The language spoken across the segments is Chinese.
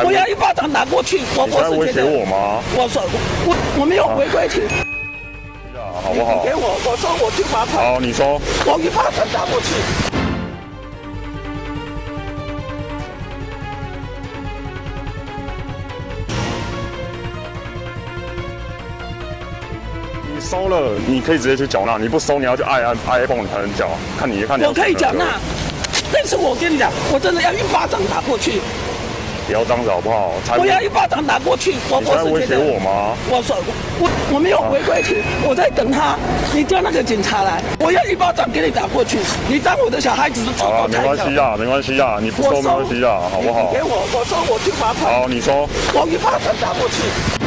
我要一巴掌打过去，我你在威胁我吗？我说我我没有违规停，好不好？给我，我说我去罚款，好，你说。我一巴掌打过去。你收了，你可以直接去缴纳；你不收，你要去 i i iPhone 才能缴。看你看你。我可以缴纳，但是我跟你讲，我真的要一巴掌打过去。不要这样子好不好？我要一巴掌打过去。你在威胁我吗？我说我我没有违规去，我在等他。你叫那个警察来，我要一巴掌给你打过去。你当我的小孩子是好啊，没关系啊，没关系啊，你不说没关系啊，好不好？给我，我说我去罚款。好，你说。我一巴掌打过去。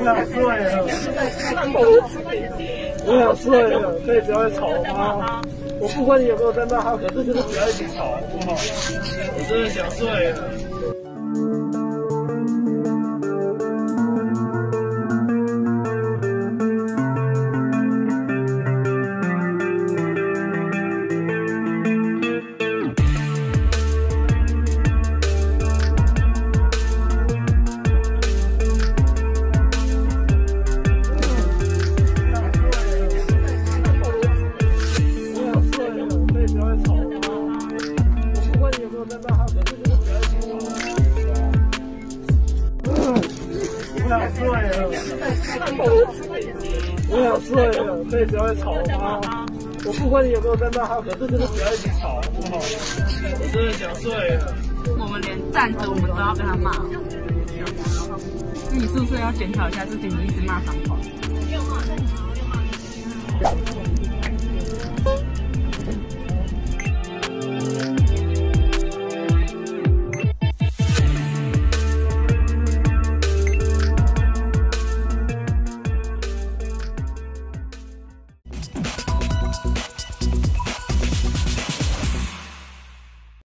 我想睡了，我想睡了，可以不要吵吗？我不管你有没有在骂他，可是就是不要一起吵，好不好？我真的想睡了。我想睡了，我想睡了，可以不要再吵吗？我不管你有没有在骂他，可是就是不要一起吵，好不好？我真的想睡了。我们连站着我们都要跟他骂，那你是不是要检讨一下自己？你一直骂脏话。